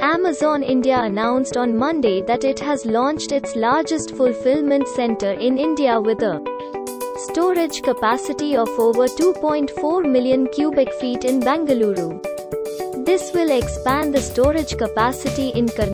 Amazon India announced on Monday that it has launched its largest fulfillment center in India with a storage capacity of over 2.4 million cubic feet in Bengaluru. This will expand the storage capacity in Karnataka